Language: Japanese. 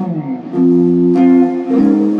うん。